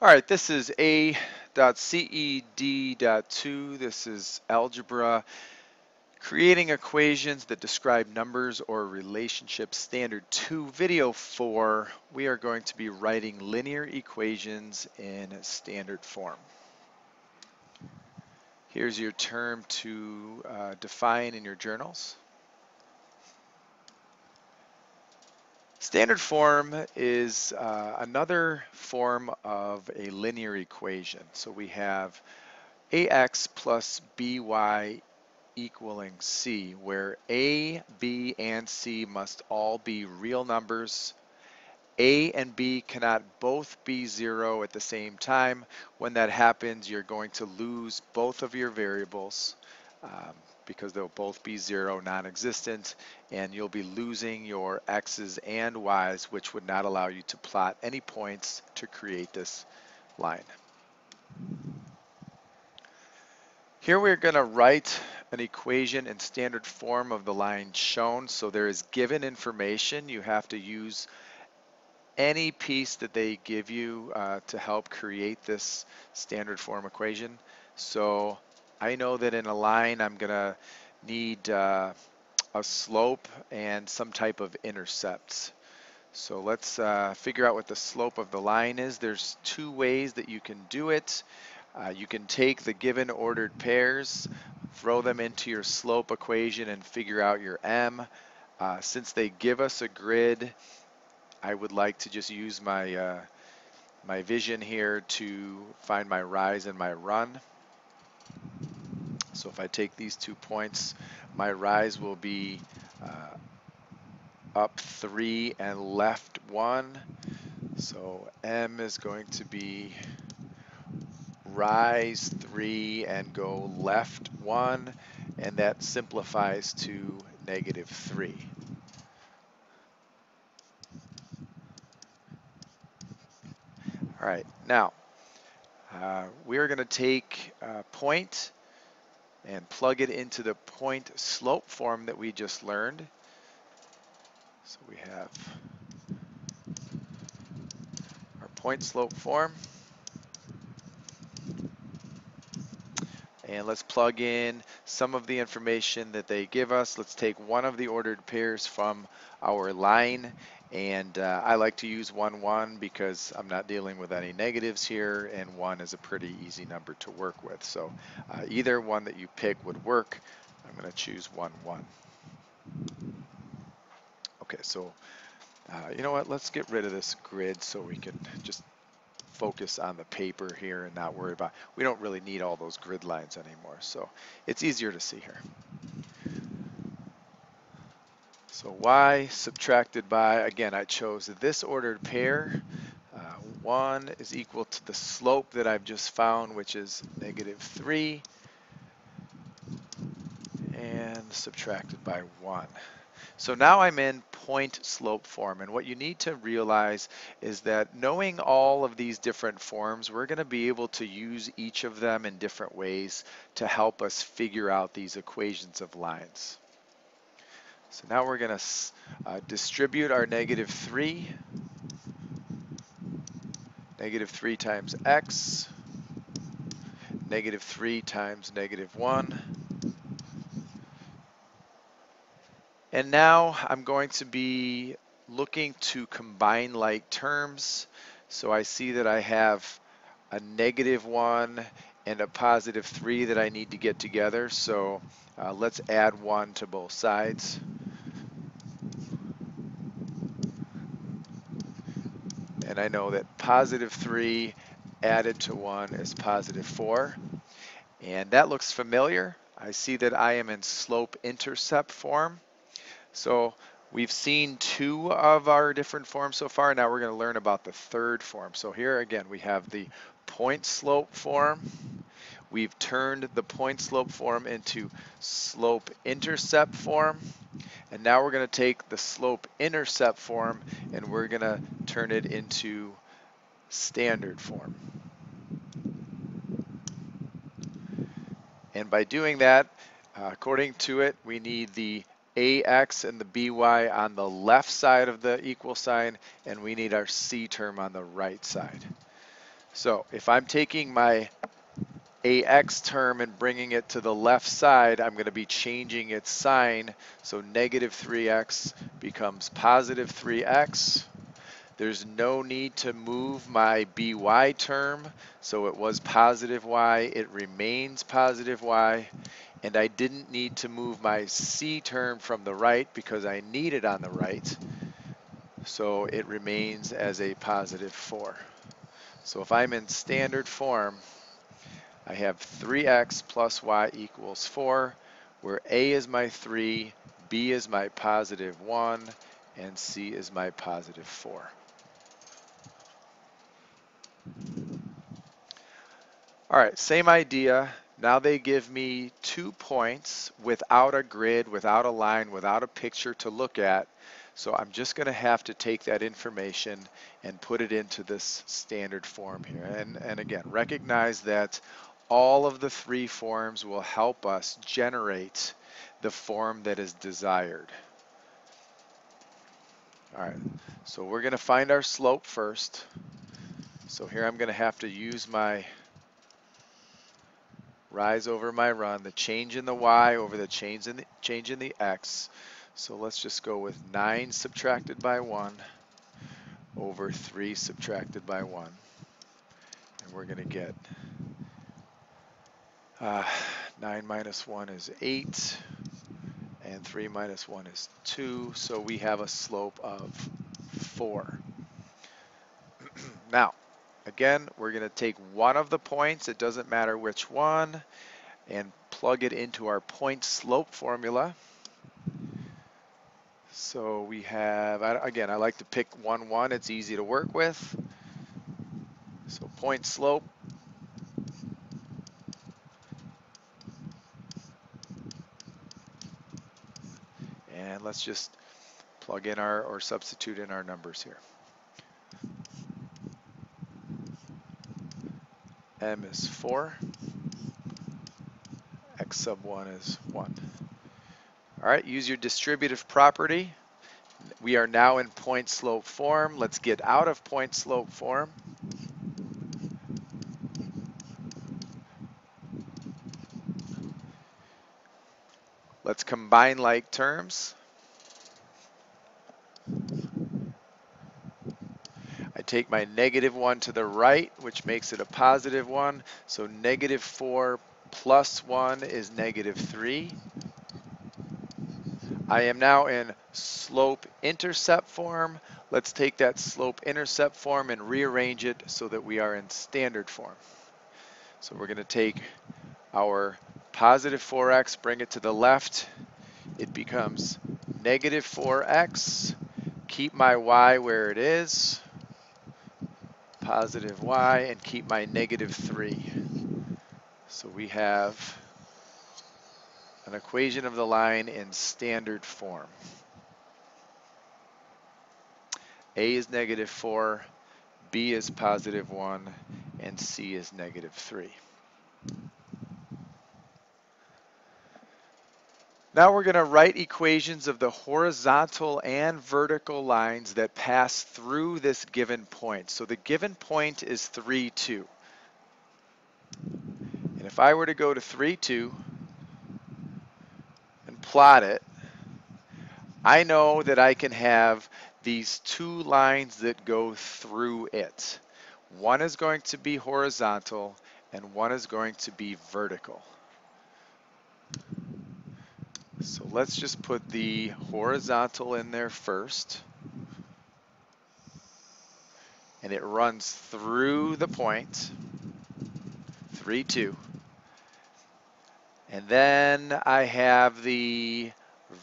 All right, this is A.CED.2. This is algebra. Creating equations that describe numbers or relationships. Standard 2, video 4. We are going to be writing linear equations in standard form. Here's your term to uh, define in your journals. Standard form is uh, another form of a linear equation. So we have ax plus by equaling c, where a, b, and c must all be real numbers. a and b cannot both be zero at the same time. When that happens, you're going to lose both of your variables. Um, because they'll both be zero, non-existent, and you'll be losing your x's and y's, which would not allow you to plot any points to create this line. Here we're going to write an equation in standard form of the line shown. So there is given information. You have to use any piece that they give you uh, to help create this standard form equation. So I know that in a line I'm going to need uh, a slope and some type of intercepts. So let's uh, figure out what the slope of the line is. There's two ways that you can do it. Uh, you can take the given ordered pairs, throw them into your slope equation and figure out your m. Uh, since they give us a grid, I would like to just use my uh, my vision here to find my rise and my run. So if I take these two points, my rise will be uh, up three and left one. So M is going to be rise three and go left one, and that simplifies to negative three. All right, now uh, we are going to take a point and plug it into the point slope form that we just learned. So we have our point slope form. And let's plug in some of the information that they give us. Let's take one of the ordered pairs from our line and uh, I like to use 1, 1 because I'm not dealing with any negatives here, and 1 is a pretty easy number to work with. So uh, either one that you pick would work. I'm going to choose 1, 1. Okay, so uh, you know what? Let's get rid of this grid so we can just focus on the paper here and not worry about, we don't really need all those grid lines anymore. So it's easier to see here. So y subtracted by, again, I chose this ordered pair. Uh, 1 is equal to the slope that I've just found, which is negative 3, and subtracted by 1. So now I'm in point slope form, and what you need to realize is that knowing all of these different forms, we're going to be able to use each of them in different ways to help us figure out these equations of lines. So now we're going to uh, distribute our negative 3. Negative 3 times x. Negative 3 times negative 1. And now I'm going to be looking to combine like terms. So I see that I have a negative 1 and a positive 3 that I need to get together. So uh, let's add 1 to both sides. And I know that positive 3 added to 1 is positive 4. And that looks familiar. I see that I am in slope-intercept form. So we've seen two of our different forms so far. Now we're going to learn about the third form. So here again, we have the point slope form. We've turned the point slope form into slope intercept form. And now we're going to take the slope intercept form and we're going to turn it into standard form. And by doing that, uh, according to it, we need the AX and the BY on the left side of the equal sign, and we need our C term on the right side. So if I'm taking my AX term and bringing it to the left side, I'm going to be changing its sign. So negative 3x becomes positive 3x. There's no need to move my by term. So it was positive y, it remains positive y. And I didn't need to move my c term from the right because I need it on the right. So it remains as a positive 4. So if I'm in standard form, I have 3x plus y equals 4, where a is my 3, b is my positive 1, and c is my positive 4. All right, same idea. Now they give me two points without a grid, without a line, without a picture to look at. So I'm just going to have to take that information and put it into this standard form here. And, and again, recognize that all of the three forms will help us generate the form that is desired. All right, so we're going to find our slope first. So here I'm going to have to use my rise over my run, the change in the y over the change in the, change in the x. So let's just go with 9 subtracted by 1 over 3 subtracted by 1. And we're going to get uh, 9 minus 1 is 8, and 3 minus 1 is 2, so we have a slope of 4. now, again, we're going to take one of the points, it doesn't matter which one, and plug it into our point slope formula. So we have, again, I like to pick 1, 1, it's easy to work with. So point slope And let's just plug in our, or substitute in our numbers here. M is 4, x sub 1 is 1. All right, use your distributive property. We are now in point slope form. Let's get out of point slope form. Let's combine like terms. Take my negative 1 to the right, which makes it a positive 1. So negative 4 plus 1 is negative 3. I am now in slope-intercept form. Let's take that slope-intercept form and rearrange it so that we are in standard form. So we're going to take our positive 4x, bring it to the left. It becomes negative 4x. Keep my y where it is positive y and keep my negative 3. So we have an equation of the line in standard form. A is negative 4, B is positive 1, and C is negative 3. Now we're going to write equations of the horizontal and vertical lines that pass through this given point. So the given point is 3, 2. And if I were to go to 3, 2 and plot it, I know that I can have these two lines that go through it. One is going to be horizontal and one is going to be vertical. So let's just put the horizontal in there first. And it runs through the point, 3, 2. And then I have the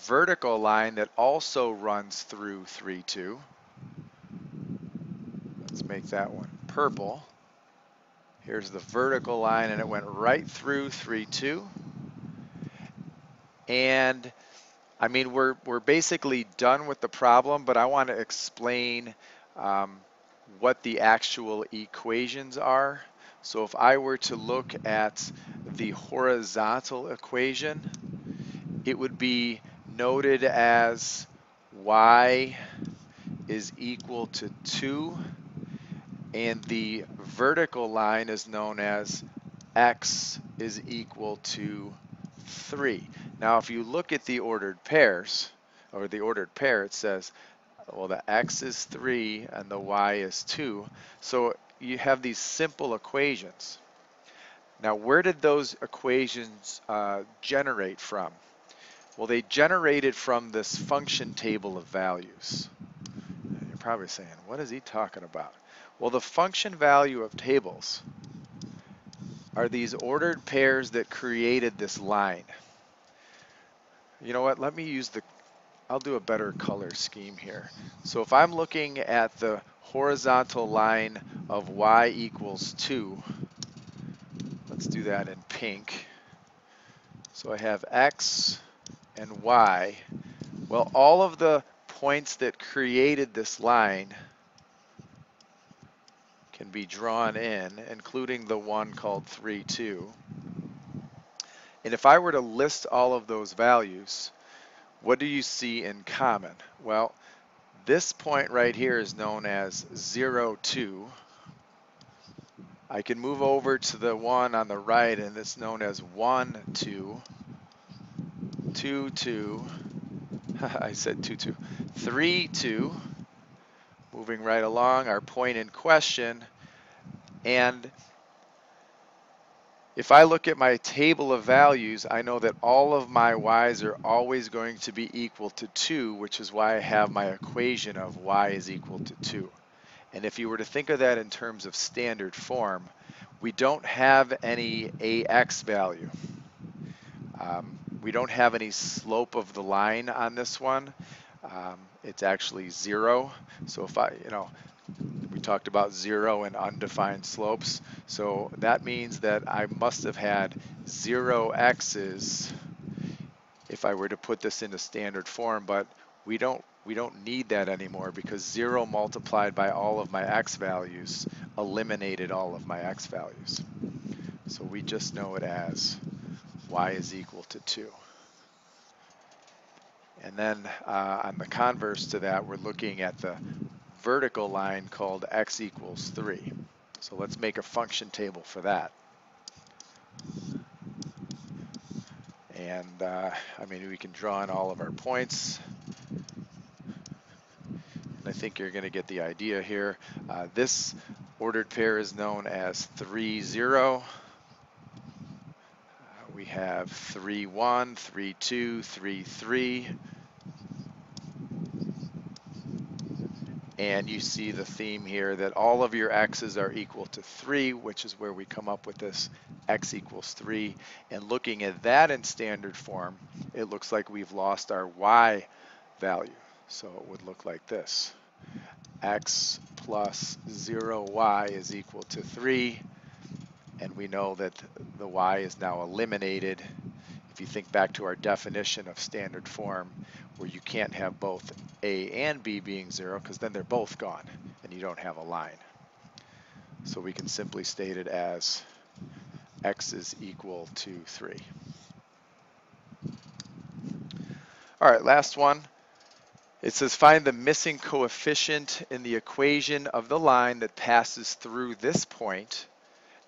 vertical line that also runs through 3, 2. Let's make that one purple. Here's the vertical line and it went right through 3, 2. And I mean, we're, we're basically done with the problem, but I want to explain um, what the actual equations are. So if I were to look at the horizontal equation, it would be noted as y is equal to 2 and the vertical line is known as x is equal to 3. Now if you look at the ordered pairs, or the ordered pair, it says, well the x is 3 and the y is 2. So you have these simple equations. Now where did those equations uh, generate from? Well they generated from this function table of values. You're probably saying, what is he talking about? Well, the function value of tables are these ordered pairs that created this line. You know what, let me use the, I'll do a better color scheme here. So if I'm looking at the horizontal line of y equals 2, let's do that in pink. So I have x and y. Well, all of the points that created this line can be drawn in, including the one called 3, 2. And if I were to list all of those values, what do you see in common? Well, this point right here is known as 0, 2. I can move over to the one on the right and it's known as 1, 2, 2, 2, I said 2, 2, 3, 2, Moving right along, our point in question. And if I look at my table of values, I know that all of my y's are always going to be equal to 2, which is why I have my equation of y is equal to 2. And if you were to think of that in terms of standard form, we don't have any ax value. Um, we don't have any slope of the line on this one um, it's actually zero. So if I, you know, we talked about zero and undefined slopes. So that means that I must have had zero x's if I were to put this into standard form, but we don't we don't need that anymore because zero multiplied by all of my x values eliminated all of my x values. So we just know it as y is equal to 2. And then uh, on the converse to that, we're looking at the vertical line called x equals 3. So let's make a function table for that. And uh, I mean, we can draw in all of our points. And I think you're going to get the idea here. Uh, this ordered pair is known as 3, 0. Uh, we have 3, 1, 3, 2, 3, 3. And you see the theme here that all of your x's are equal to 3, which is where we come up with this x equals 3. And looking at that in standard form, it looks like we've lost our y value. So it would look like this. x plus 0y is equal to 3. And we know that the y is now eliminated. If you think back to our definition of standard form, where you can't have both A and B being zero because then they're both gone and you don't have a line. So we can simply state it as x is equal to 3. All right, last one. It says find the missing coefficient in the equation of the line that passes through this point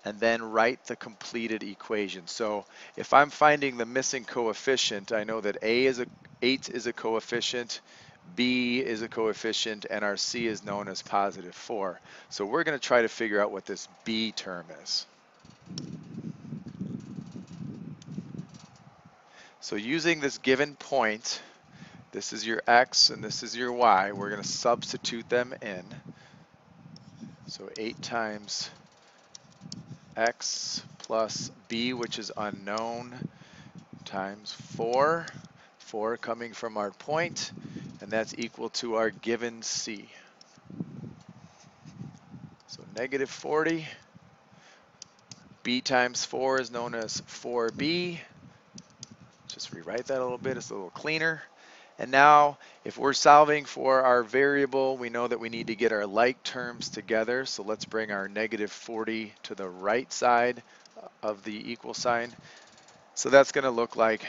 and then write the completed equation. So if I'm finding the missing coefficient, I know that A is a 8 is a coefficient, B is a coefficient, and our C is known as positive 4. So we're going to try to figure out what this B term is. So using this given point, this is your X and this is your Y, we're going to substitute them in. So 8 times X plus B, which is unknown, times 4 4 coming from our point, and that's equal to our given C. So negative 40, B times 4 is known as 4B. Just rewrite that a little bit, it's a little cleaner. And now, if we're solving for our variable, we know that we need to get our like terms together. So let's bring our negative 40 to the right side of the equal sign. So that's going to look like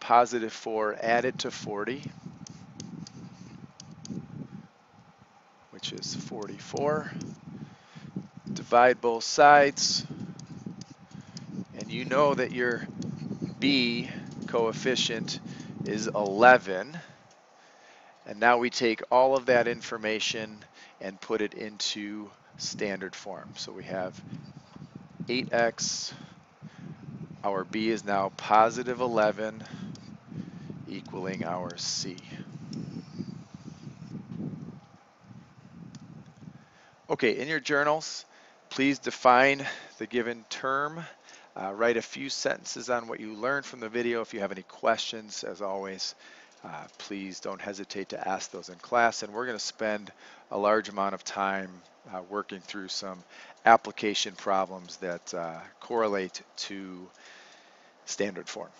positive 4 added to 40, which is 44. divide both sides, and you know that your B coefficient is 11. And now we take all of that information and put it into standard form. So we have 8x, our b is now positive 11, equaling our c. Okay, in your journals, please define the given term. Uh, write a few sentences on what you learned from the video. If you have any questions, as always, uh, please don't hesitate to ask those in class. And we're going to spend a large amount of time uh, working through some application problems that uh, correlate to standard form.